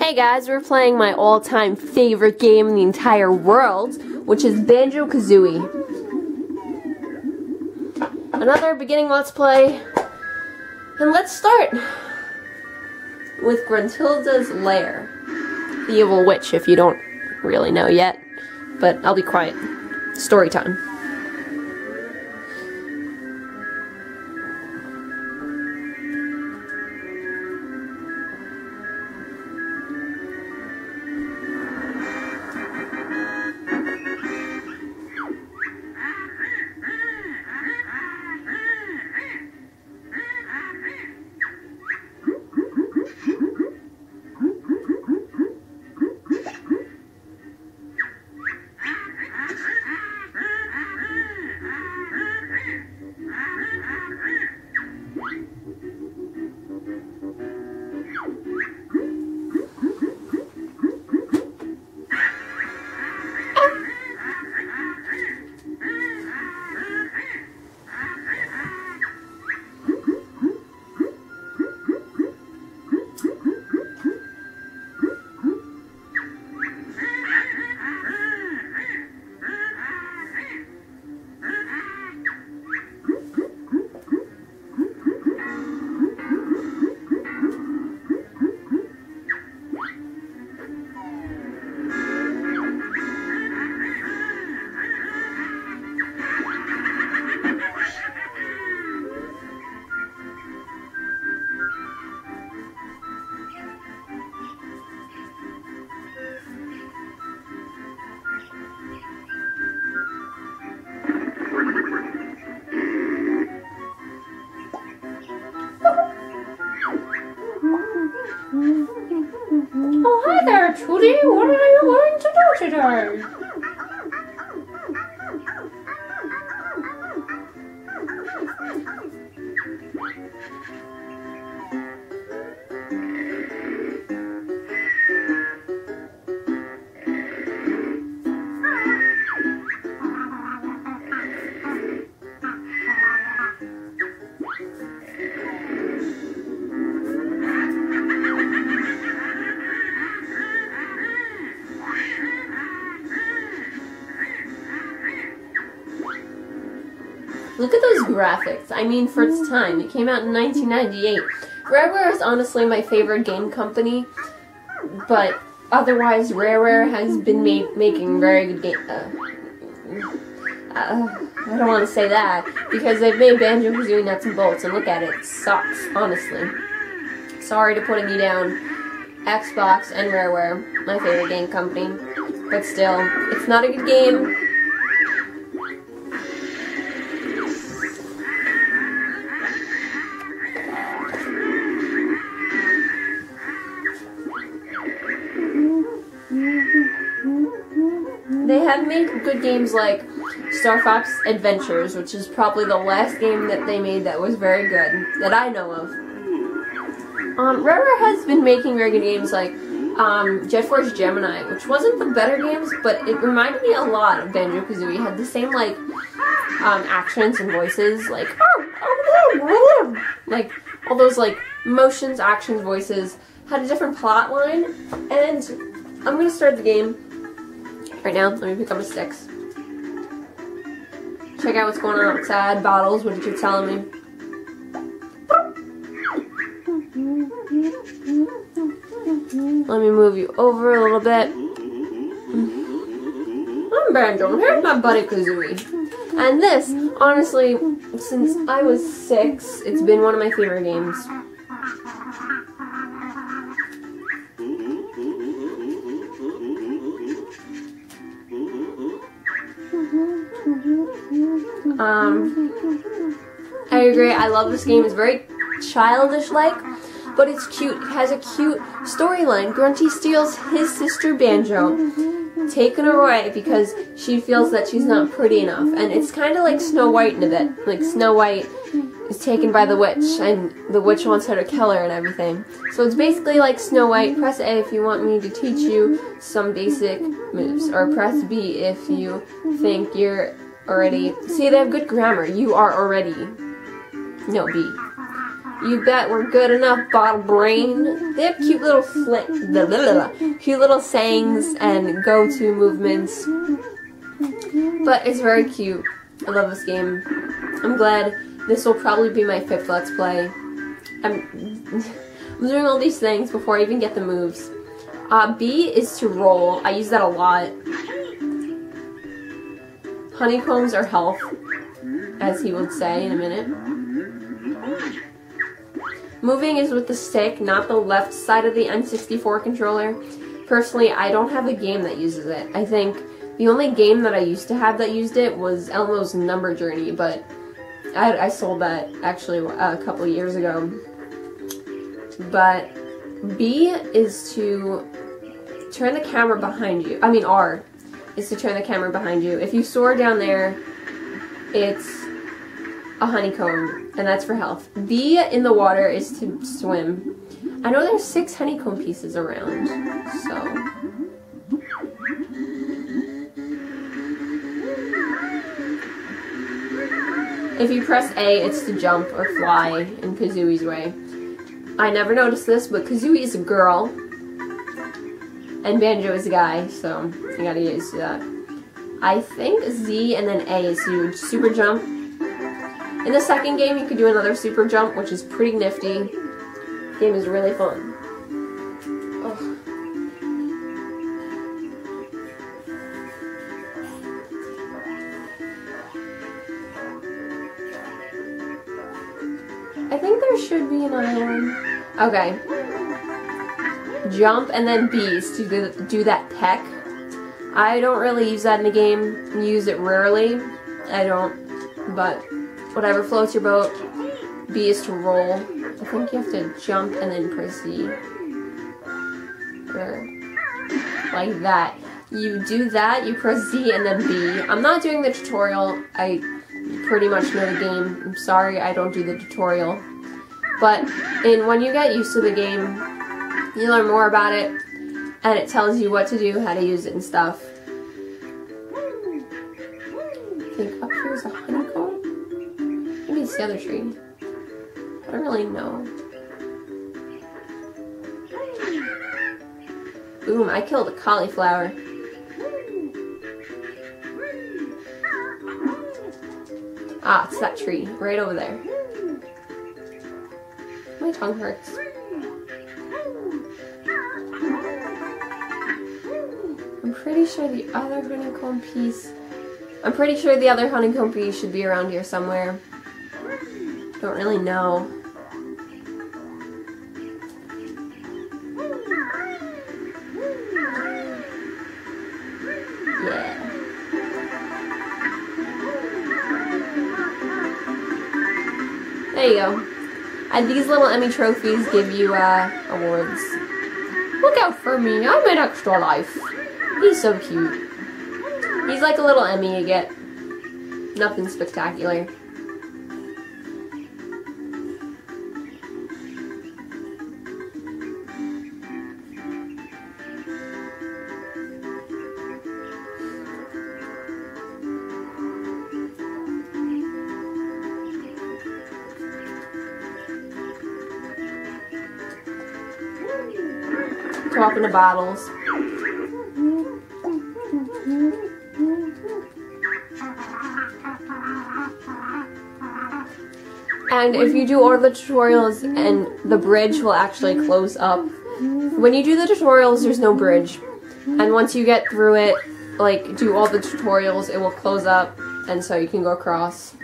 Hey guys, we're playing my all-time favorite game in the entire world, which is Banjo-Kazooie. Another beginning Let's Play. And let's start with Gruntilda's Lair. The evil witch, if you don't really know yet. But I'll be quiet. Story time. Look at those graphics. I mean, for its time, it came out in 1998. Rareware is honestly my favorite game company, but otherwise, Rareware has been ma- making very good game. Uh, uh, I don't want to say that because they've made Banjo Kazooie nuts and bolts, and look at it, it sucks. Honestly, sorry to putting you down. Xbox and Rareware, my favorite game company, but still, it's not a good game. Have made good games like Star Fox Adventures, which is probably the last game that they made that was very good, that I know of. Um, Rare has been making very good games like um, Jet Force Gemini, which wasn't the better games, but it reminded me a lot of Banjo Kazooie. It had the same like um, accents and voices, like like all those like motions, actions, voices. Had a different plot line, and I'm gonna start the game right now. Let me pick up my sticks. Check out what's going on outside. Bottles, what did you telling me. Let me move you over a little bit. I'm Banjo, here's my buddy Kazooie. And this, honestly, since I was six, it's been one of my favorite games. Um, I agree. I love this game. It's very childish-like, but it's cute. It has a cute storyline. Grunty steals his sister Banjo, taken her away because she feels that she's not pretty enough. And it's kind of like Snow White in a bit. Like Snow White is taken by the witch, and the witch wants her to kill her and everything. So it's basically like Snow White. Press A if you want me to teach you some basic moves, or press B if you think you're already. See, they have good grammar. You are already. No, B. You bet we're good enough, bottle brain. They have cute little fl- cute little sayings and go-to movements. But it's very cute. I love this game. I'm glad this will probably be my fifth Let's Play. I'm, I'm doing all these things before I even get the moves. Uh, B is to roll. I use that a lot. Honeycombs are health, as he would say in a minute. Moving is with the stick, not the left side of the N64 controller. Personally, I don't have a game that uses it. I think the only game that I used to have that used it was Elmo's Number Journey, but I, I sold that actually uh, a couple years ago. But B is to turn the camera behind you. I mean R is to turn the camera behind you. If you soar down there, it's a honeycomb, and that's for health. B in the water is to swim. I know there's six honeycomb pieces around, so. If you press A, it's to jump or fly in Kazooie's way. I never noticed this, but Kazooie is a girl, and Banjo is a guy, so I gotta get used to that. I think Z and then A is to super jump. In the second game, you could do another super jump, which is pretty nifty. Game is really fun. Ugh. I think there should be an island. Okay. Jump and then B's to do, that peck. I don't really use that in the game. Use it rarely. I don't. But whatever floats your boat. B is to roll. I think you have to jump and then press Z. Or like that. You do that, you press Z and then B. I'm not doing the tutorial. I pretty much know the game. I'm sorry I don't do the tutorial. But in when you get used to the game, you learn more about it and it tells you what to do, how to use it and stuff. I think up here is a honeycomb. Maybe it's the other tree. I don't really know. Boom, I killed a cauliflower. Ah, it's that tree, right over there. My tongue hurts. I'm pretty sure the other honeycomb piece... I'm pretty sure the other honeycomb piece should be around here somewhere. Don't really know. Yeah. There you go. And these little Emmy trophies give you uh, awards. Look out for me, I'm an extra life. He's so cute. He's like a little Emmy you get. Nothing spectacular. Talking to bottles. And if you do all the tutorials and the bridge will actually close up. When you do the tutorials, there's no bridge. And once you get through it, like do all the tutorials, it will close up and so you can go across.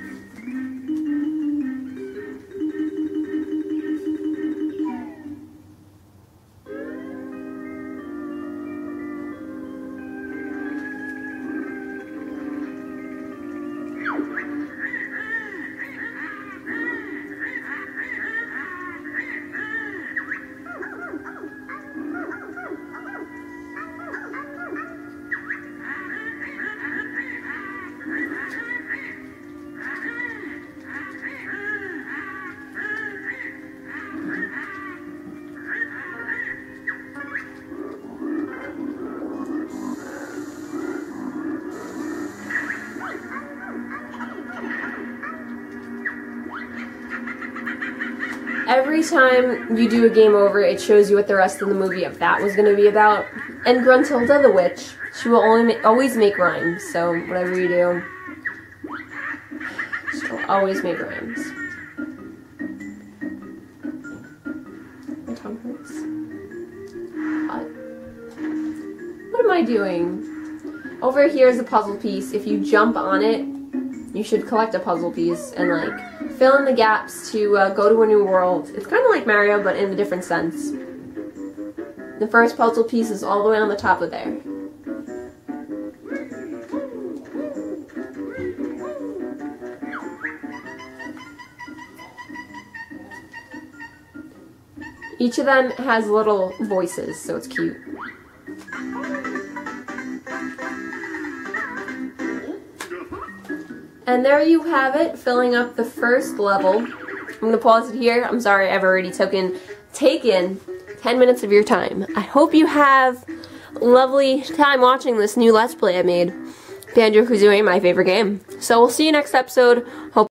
Every time you do a game over, it shows you what the rest of the movie of that was going to be about. And Gruntilda the witch, she will only always make rhymes. So whatever you do, she'll always make rhymes. My tongue hurts. What am I doing? Over here is a puzzle piece. If you jump on it, you should collect a puzzle piece and like fill in the gaps to uh, go to a new world. It's kind of like Mario, but in a different sense. The first puzzle piece is all the way on the top of there. Each of them has little voices, so it's cute. And there you have it, filling up the first level. I'm gonna pause it here. I'm sorry, I've already taken taken 10 minutes of your time. I hope you have lovely time watching this new Let's Play I made. Banjo Kazooie, my favorite game. So we'll see you next episode. Hope